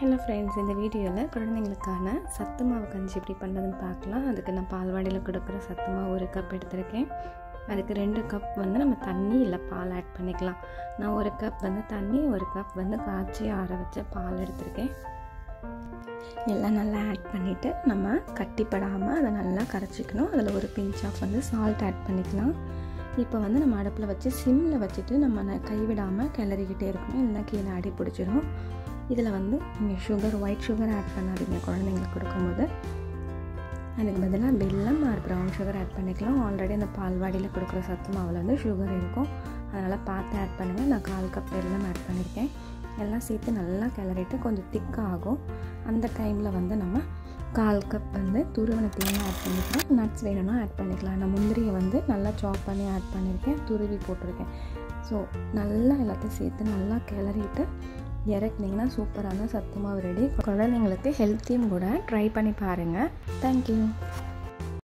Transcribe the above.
Hello friends இந்த வீடியோவில் குழந்தைங்களுக்கான சத்து மாவு கஞ்சி எப்படி பண்ணுறதுன்னு பார்க்கலாம். அதுக்கு நான் பால்வாடியில் கொடுக்குற சத்து மாவு ஒரு கப் எடுத்திருக்கேன். அதுக்கு ரெண்டு கப் வந்து நம்ம தண்ணி இல்லை பால் ஆட் பண்ணிக்கலாம். நான் ஒரு கப் வந்து தண்ணி ஒரு கப் வந்து காய்ச்சி ஆற வச்ச பால் எடுத்திருக்கேன். எல்லாம் நல்லா ஆட் பண்ணிவிட்டு நம்ம கட்டிப்படாமல் அதை நல்லா கரைச்சிக்கணும். அதில் ஒரு பிஞ்ச் ஆஃப் வந்து சால்ட் ஆட் பண்ணிக்கலாம். இப்போ வந்து நம்ம அடுப்பில் வச்சு சிம்மில் வச்சுட்டு நம்ம கைவிடாமல் கிளறிக்கிட்டே இருக்கணும். இல்லைன்னா கீழே அடி பிடிச்சிடும் இதில் வந்து நீங்கள் சுகர் ஒயிட் சுகர் ஆட் பண்ணாதீங்க குழந்தைங்களுக்கு கொடுக்கும்போது. அதுக்கு பதிலாக வெல்லம் ஆர் ப்ரௌன் சுகர் ஆட் பண்ணிக்கலாம். ஆல்ரெடி அந்த பால்வாடியில் கொடுக்குற சத்து மாவில் வந்து சுகர் இருக்கும். அதனால் பார்த்து ஆட் பண்ணுங்கள் நான் கால் கப் வெல்லம் ஆட் பண்ணியிருக்கேன் எல்லாம் சேர்த்து நல்லா கிளறிட்டு கொஞ்சம் திக்காக ஆகும். அந்த டைமில் வந்து நம்ம கால் கப் வந்து துருவன தேங்காய் ஆட் பண்ணிக்கலாம். நட்ஸ் வேணும்னா ஆட் பண்ணிக்கலாம். நான் முந்திரியை வந்து நல்லா சாப் பண்ணி ஆட் பண்ணியிருக்கேன் துருவி போட்டிருக்கேன். ஸோ நல்லா எல்லாத்தையும் சேர்த்து நல்லா கிளறிட்டு இறக்குனீங்கன்னா சூப்பரான சத்துமாவு ரெடி. குழந்தைங்களுக்கு ஹெல்த்தியும் கூட ட்ரை பண்ணி பாருங்கள் தேங்க்யூ